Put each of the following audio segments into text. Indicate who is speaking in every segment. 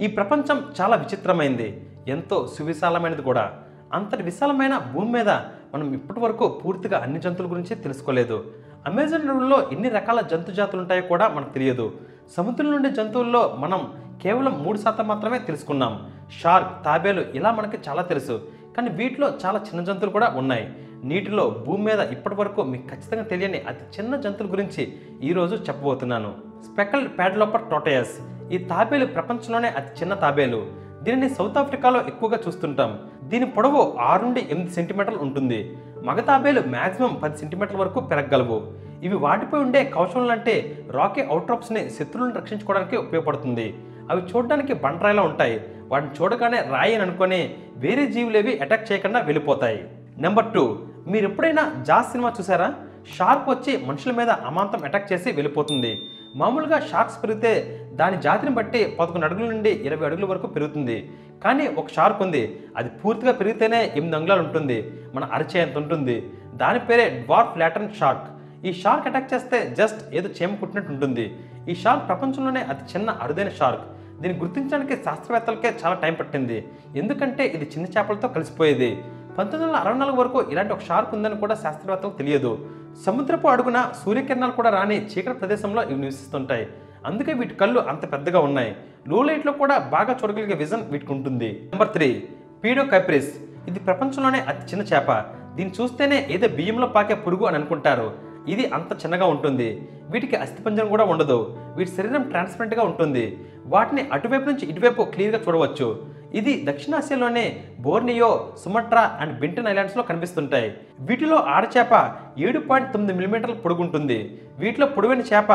Speaker 1: ఈ ప్రపంచం చాలా విచిత్రమైంది. ఎంతో సువిశాలమైనది కూడా. అంతటి విశాలమైన భూమి మీద మనం ఇప్పటి వరకు పూర్తిగా అన్ని జంతువుల గురించి తెలుసుకోలేదు. అమెజాన్ అడవుల్లో ఎన్ని రకాల జంతు జాతులు ఉంటాయో కూడా మనకు తెలియదు. సముద్రం నుండి జంతువుల్లో మనం కేవలం మూడు శాతం మాత్రమే తెలుసుకున్నాం. షార్క్ తాబేలు ఇలా మనకి చాలా తెలుసు. కానీ వీటిలో చాలా చిన్న జంతువులు కూడా ఉన్నాయి. నీటిలో భూమి మీద ఇప్పటి వరకు మీకు ఖచ్చితంగా తెలియని అతి చిన్న జంతువుల గురించి ఈరోజు చెప్పబోతున్నాను. స్పెకల్డ్ ప్యాడ్లోపర్ టోటయస్. ఈ తాబేలు ప్రపంచంలోనే అతి చిన్న తాబేలు. దీనిని సౌత్ ఆఫ్రికాలో ఎక్కువగా చూస్తుంటాం. దీని పొడవు ఆరు నుండి ఎనిమిది సెంటీమీటర్లు ఉంటుంది. మగ తాబేలు మాక్సిమం పది సెంటీమీటర్ల వరకు పెరగగలవు. ఇవి వాటిపై ఉండే కౌశలం అంటే రాకీ అవుట్రాప్స్ని శత్రువులను రక్షించుకోవడానికి ఉపయోగపడుతుంది. అవి చూడడానికి బండరాయిలా ఉంటాయి. వాటిని చూడగానే రాయి అని అనుకొని వేరే జీవులేవి అటాక్ చేయకుండా వెళ్ళిపోతాయి. నెంబర్ టూ మీరు ఎప్పుడైనా జాస్ సినిమా చూసారా? షార్క్ వచ్చి మనుషుల మీద అమాంతం అటాక్ చేసి వెళ్ళిపోతుంది. మామూలుగా షార్క్స్ పెరిగితే దాని జాతిని బట్టి పదకొండు అడుగుల నుండి ఇరవై అడుగుల వరకు పెరుగుతుంది. కానీ ఒక షార్క్ ఉంది. అది పూర్తిగా పెరిగితేనే ఎనిమిది అంగుళాలు ఉంటుంది. మన అరచేంత ఉంటుంది. దాని పేరే డ్వార్ఫ్ లాటర్న్ షార్క్. ఈ షార్క్ అటాక్ చేస్తే జస్ట్ ఏదో చేమ కుట్టినట్టు ఉంటుంది. ఈ షార్క్ ప్రపంచంలోనే అతి చిన్న అరుదైన షార్క్. దీన్ని గుర్తించడానికి శాస్త్రవేత్తలకే చాలా టైం పట్టింది. ఎందుకంటే ఇది చిన్న చేపలతో కలిసిపోయేది. పంతొమ్మిది వందల అరవై నాలుగు వరకు ఇలాంటి ఒక షార్క్ ఉందని కూడా శాస్త్రవేత్తలకు తెలియదు. సముద్రపు అడుగున సూర్యకిరణాలు కూడా రాని చీకటి ప్రదేశంలో ఇవి నివసిస్తుంటాయి. అందుకే వీటి కళ్ళు అంత పెద్దగా ఉన్నాయి. లో లైట్లో కూడా బాగా చూడగలిగే విజన్ వీటికి ఉంటుంది నెంబర్ త్రీ పీడో కైప్రిస్ ఇది ప్రపంచంలోనే అతి చిన్న చేప. దీన్ని చూస్తేనే ఏదో బియ్యంలో పాకే పురుగు అని అనుకుంటారు. ఇది అంత చిన్నగా ఉంటుంది. వీటికి అస్థిపంజరం కూడా ఉండదు. వీటి శరీరం ట్రాన్స్పరెంట్గా ఉంటుంది. వాటిని అటువైపు నుంచి ఇటువైపు క్లియర్గా చూడవచ్చు. ఇది దక్షిణాసియాలోనే బోర్నియో సుమట్రా అండ్ బింటన్ ఐలాండ్స్లో కనిపిస్తుంటాయి. వీటిలో ఆడచేప ఏడు పాయింట్ తొమ్మిది మిల్లీమీటర్ల పొడుగుంటుంది. వీటిలో పొడవైన చేప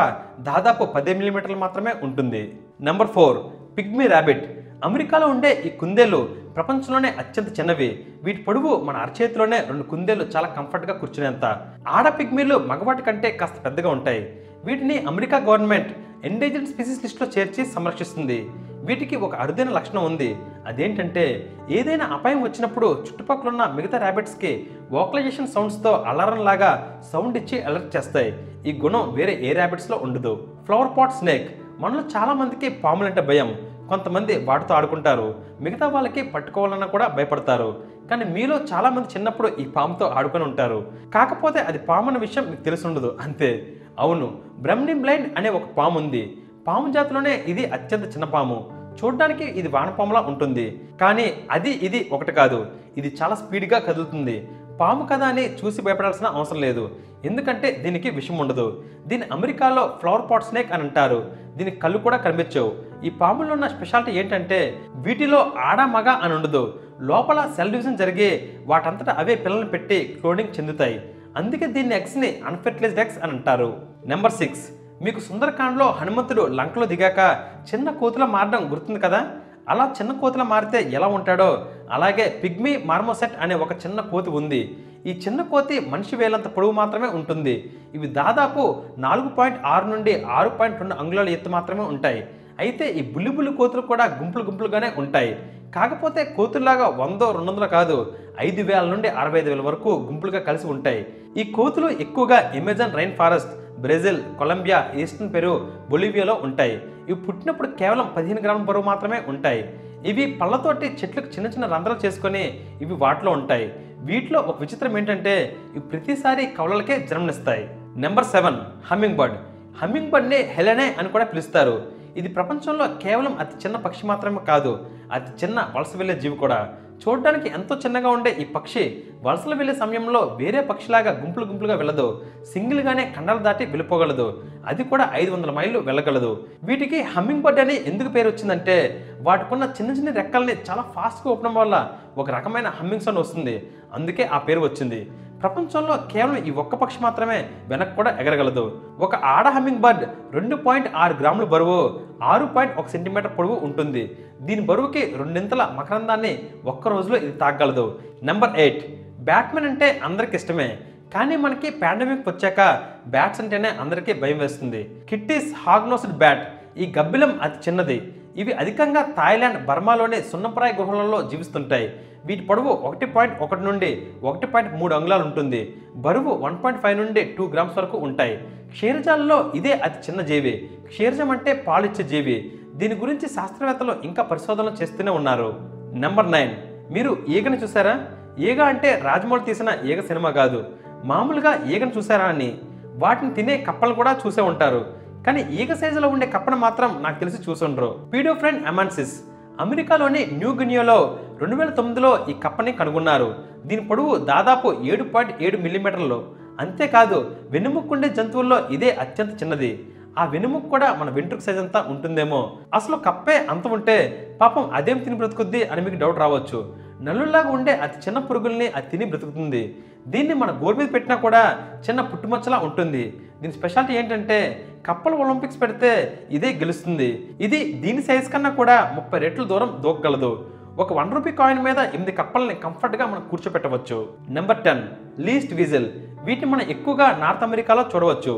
Speaker 1: దాదాపు పది మిల్లీమీటర్లు మాత్రమే ఉంటుంది. నెంబర్ ఫోర్ పిగ్మీ ర్యాబిట్ అమెరికాలో ఉండే ఈ కుందేలు ప్రపంచంలోనే అత్యంత చిన్నవి. వీటి పొడవు మన అరచేతిలోనే రెండు కుందేలు చాలా కంఫర్ట్గా కూర్చునేంత. ఆడ పిగ్మీలు మగవాటి కంటే కాస్త పెద్దగా ఉంటాయి. వీటిని అమెరికా గవర్నమెంట్ ఎండేంజర్డ్ స్పీసీస్ లిస్టులో చేర్చి సంరక్షిస్తుంది. వీటికి ఒక అరుదైన లక్షణం ఉంది. అదేంటంటే ఏదైనా అపాయం వచ్చినప్పుడు చుట్టుపక్కల ఉన్న మిగతా ర్యాబిట్స్కి వోకలైజేషన్ సౌండ్స్తో అలారం లాగా సౌండ్ ఇచ్చి అలర్ట్ చేస్తాయి. ఈ గుణం వేరే ఏ ర్యాబిట్స్లో ఉండదు. ఫ్లవర్ పాట్ స్నేక్ మనలో చాలామందికి పాములంటే భయం. కొంతమంది వాటితో ఆడుకుంటారు. మిగతా వాళ్ళకి పట్టుకోవాలన్నా కూడా భయపడతారు. కానీ మీలో చాలామంది చిన్నప్పుడు ఈ పాముతో ఆడుకొని ఉంటారు. కాకపోతే అది పాము అన్న విషయం మీకు తెలిసి ఉండదు. అంతే. అవును బ్రహ్మిన్ బ్లైండ్ అనే ఒక పాము ఉంది. పాము జాతిలోనే ఇది అత్యంత చిన్న పాము. చూడడానికి ఇది వానపాములా ఉంటుంది. కానీ అది ఇది ఒకటి కాదు. ఇది చాలా స్పీడ్గా కదులుతుంది. పాము కదా అని చూసి భయపడాల్సిన అవసరం లేదు. ఎందుకంటే దీనికి విషం ఉండదు. దీని అమెరికాలో ఫ్లవర్ పాట్ స్నేక్ అని అంటారు. దీని కళ్ళు కూడా కనిపించవు. ఈ పాములో ఉన్న స్పెషాలిటీ ఏంటంటే వీటిలో ఆడ మగ అని ఉండదు. లోపల సెల్ డివిజన్ జరిగి వాటంతటా అవే పిల్లల్ని పెట్టి క్లోనింగ్ చెందుతాయి. అందుకే దీన్ని ఎగ్స్ని అన్ఫెర్టిలైజ్డ్ ఎగ్స్ అని అంటారు. నెంబర్ సిక్స్ మీకు సుందరకాండలో హనుమంతుడు లంకలో దిగాక చిన్న కోతుల మారడం గుర్తుంది కదా? అలా చిన్న కోతుల మారితే ఎలా ఉంటాడో? అలాగే పిగ్మీ మార్మోసెట్ అనే ఒక చిన్న కోతి ఉంది. ఈ చిన్న కోతి మనిషి వేలంత పొడవు మాత్రమే ఉంటుంది. ఇవి దాదాపు నాలుగు పాయింట్ ఆరు నుండి ఆరు పాయింట్ రెండు అంగుళాల ఎత్తు మాత్రమే ఉంటాయి. అయితే ఈ బుల్లి బుల్లి కోతులు కూడా గుంపులు గుంపులుగానే ఉంటాయి. కాకపోతే కోతుల్లాగా వందో రెండు వందలు కాదు ఐదు వేల నుండి అరవై ఐదు వేల వరకు గుంపులుగా కలిసి ఉంటాయి. ఈ కోతులు ఎక్కువగా Amazon rain forest Brazil Colombia eastern Peru బొలివియాలో ఉంటాయి. ఇవి పుట్టినప్పుడు కేవలం పదిహేను గ్రాముల బరువు మాత్రమే ఉంటాయి. ఇవి పళ్ళతోటి చెట్లకు చిన్న చిన్న రంధ్రాలు చేసుకొని ఇవి వాటిలో ఉంటాయి. వీటిలో ఒక విచిత్రం ఏంటంటే ఇవి ప్రతిసారి కవలలకే జన్మనిస్తాయి. Number seven humming bird. Humming బర్డ్ని హెలెనే అని కూడా పిలుస్తారు. ఇది ప్రపంచంలో కేవలం అతి చిన్న పక్షి మాత్రమే కాదు అతి చిన్న వలస వెళ్ళే జీవి కూడా. చూడడానికి ఎంతో చిన్నగా ఉండే ఈ పక్షి వలసలు వెళ్ళే సమయంలో వేరే పక్షిలాగా గుంపులు గుంపులుగా వెళ్ళదు సింగిల్గానే కండలు దాటి వెళ్ళిపోగలదు. అది కూడా ఐదు వందల మైళ్ళు వెళ్ళగలదు. వీటికి హమ్మింగ్ బర్డ్ అని ఎందుకు పేరు వచ్చిందంటే వాటికున్న చిన్న చిన్న రెక్కల్ని చాలా ఫాస్ట్గా ఊపడం వల్ల ఒక రకమైన హమ్మింగ్ సౌండ్ వస్తుంది. అందుకే ఆ పేరు వచ్చింది. ప్రపంచంలో కేవలం ఈ ఒక్క పక్షి మాత్రమే వెనక్కి కూడా ఎగరగలదు. ఒక ఆడ హమ్మింగ్ బర్డ్ రెండు పాయింట్ ఆరు గ్రాముల బరువు ఆరు పాయింట్ ఒక సెంటీమీటర్ పొడవు ఉంటుంది. దీని బరువుకి రెండింతల మకరందాన్ని ఒక్క రోజులో ఇది తాగలదు. నెంబర్ ఎయిట్ బ్యాట్మెన్ అంటే అందరికి ఇష్టమే. కానీ మనకి పాండమిక్ వచ్చాక బ్యాట్స్ అంటేనే అందరికీ భయం వేస్తుంది. Kitti's hog nosed bat. ఈ గబ్బిలం అతి చిన్నది. ఇవి అధికంగా థాయిలాండ్ బర్మాలోని సున్నప్రాయ గుహలలో జీవిస్తుంటాయి. వీటి పొడవు ఒకటి పాయింట్ ఒకటి నుండి ఒకటి పాయింట్ మూడు అంగుళాలు ఉంటుంది. బరువు వన్ పాయింట్ ఫైవ్ నుండి టూ గ్రామ్స్ వరకు ఉంటాయి. క్షీరజాలలో ఇదే అతి చిన్న జీవి. క్షీరజం అంటే పాలిచ్చే జీవి. దీని గురించి శాస్త్రవేత్తలు ఇంకా పరిశోధనలు చేస్తూనే ఉన్నారు. Number nine. మీరు ఈగను చూసారా? ఈగ అంటే రాజమౌళి తీసిన ఈగ సినిమా కాదు. మామూలుగా ఈగను చూసారా అని. వాటిని తినే కప్పలు కూడా చూసే ఉంటారు. కానీ ఈగ సైజులో ఉండే కప్పను మాత్రం నాకు తెలిసి చూసుండ్రు. పీడోఫ్రెండ్ అమాన్సిస్. అమెరికాలోని న్యూ గినియోలో రెండు వేల తొమ్మిదిలో ఈ కప్పని కనుగొన్నారు. దీని పొడవు దాదాపు ఏడు పాయింట్ ఏడు మిల్లీమీటర్లు. అంతేకాదు వెన్నుముక్కుండే జంతువుల్లో ఇదే అత్యంత చిన్నది. ఆ వెనుముక కూడా మన వెంట్రుక సైజ్ అంతా ఉంటుందేమో. అసలు కప్పే అంత ఉంటే పాపం అదేం తిని బ్రతుకుద్ది అని మీకు డౌట్ రావచ్చు. నల్లులాగా ఉండే అతి చిన్న పురుగుల్ని అది తిని బ్రతుకుతుంది. దీన్ని మన గోరు మీద పెట్టినా కూడా చిన్న పుట్టుమచ్చలా ఉంటుంది. దీని స్పెషాలిటీ ఏంటంటే కప్పలు ఒలింపిక్స్ పెడితే ఇదే గెలుస్తుంది. ఇది దీని సైజ్ కన్నా కూడా ముప్పై రెట్ల దూరం దూకగలదు. ఒక వన్ రూపీ కాయిన్ మీద ఎనిమిది కప్పల్ని కంఫర్ట్గా మనం కూర్చోపెట్టవచ్చు. నెంబర్ టెన్ లీస్ట్ వీజల్ వీటిని మనం ఎక్కువగా నార్త్ అమెరికాలో చూడవచ్చు.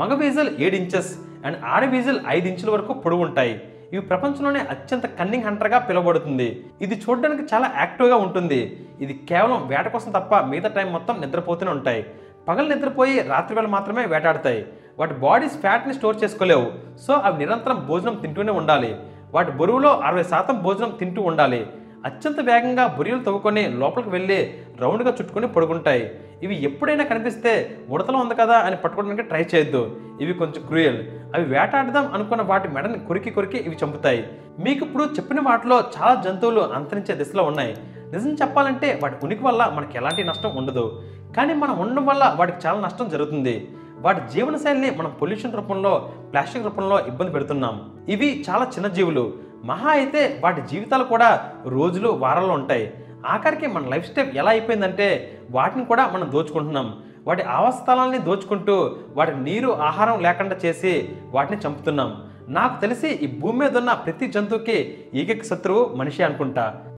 Speaker 1: మగ వీజల్ ఏడు ఇంచెస్ అండ్ ఆడ వీజల్ ఐదు ఇంచుల వరకు పొడవు ఉంటాయి. ఇవి ప్రపంచంలోనే అత్యంత కన్నింగ్ హంటర్గా పిలువబడుతుంది. ఇది చూడడానికి చాలా యాక్టివ్గా ఉంటుంది. ఇది కేవలం వేట కోసం తప్ప మిగతా టైం మొత్తం నిద్రపోతూనే ఉంటాయి. పగలు నిద్రపోయి రాత్రి వేళ మాత్రమే వేటాడతాయి. వాటి బాడీస్ ఫ్యాట్ని స్టోర్ చేసుకోలేవు. సో అవి నిరంతరం భోజనం తింటూనే ఉండాలి. వాటి బరువులో అరవై శాతం భోజనం తింటూ ఉండాలి. అత్యంత వేగంగా బొరియలు తవ్వుకొని లోపలికి వెళ్ళి రౌండ్గా చుట్టుకొని పడుకుంటాయి. ఇవి ఎప్పుడైనా కనిపిస్తే ఉడతలో ఉంది కదా అని పట్టుకోవడానికి ట్రై చేయొద్దు. ఇవి కొంచెం క్రూయల్. అవి వేటాడదాం అనుకున్న వాటి మెడని కొరికి కొరికి ఇవి చంపుతాయి. మీకు ఇప్పుడు చెప్పిన వాటిలో చాలా జంతువులు అంతరించే దిశలో ఉన్నాయి. నిజం చెప్పాలంటే వాటి ఉనికి వల్ల మనకి ఎలాంటి నష్టం ఉండదు. కానీ మనం ఉండడం వల్ల వాటికి చాలా నష్టం జరుగుతుంది. వాటి జీవనశైలిని మనం పొల్యూషన్ రూపంలో ప్లాస్టిక్ రూపంలో ఇబ్బంది పెడుతున్నాం. ఇవి చాలా చిన్న జీవులు. మహా అయితే వాటి జీవితాలు కూడా రోజులు వారాల్లో ఉంటాయి. ఆఖరికి మన లైఫ్ స్టైల్ ఎలా అయిపోయిందంటే వాటిని కూడా మనం దోచుకుంటున్నాం. వాటి ఆవాసస్థలాన్ని దోచుకుంటూ వాటి నీరు ఆహారం లేకుండా చేసి వాటిని చంపుతున్నాం. నాకు తెలిసి ఈ భూమి మీద ఉన్న ప్రతి జంతువుకి ఏకైక శత్రువు మనిషి అనుకుంటా.